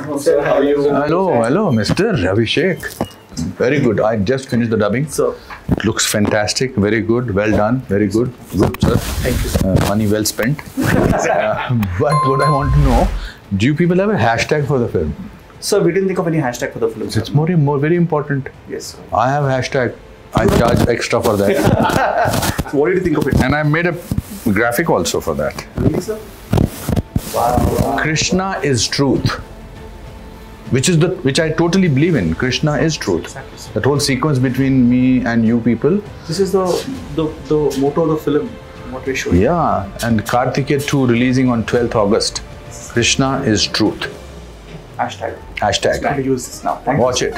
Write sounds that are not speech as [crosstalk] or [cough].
Sir, how you? Hello, hello, Mr. Abhishek. Very good. I just finished the dubbing. So, It looks fantastic. Very good. Well done. Very good. Good, sir. thank you. sir. Uh, money well spent. [laughs] Uh, but what I want to know, do you people have a hashtag for the film? Sir, we didn't think of any hashtag for the film. It's more, more very important. Yes, sir. I have a hashtag. I charge extra for that. So, [laughs] what did you think of it? and I made a graphic also for that. Really, sir? Wow. Krishna is truth. Which is the which I totally believe in. Krishna is truth. Exactly. That whole sequence between me and you people. This is the, the, the motto of the film, what we're showing. Yeah. And Kartikeya 2 releasing on 12th August. Krishna is truth. Hashtag. Hashtag. Trying to use this now. Thank Watch sir. it.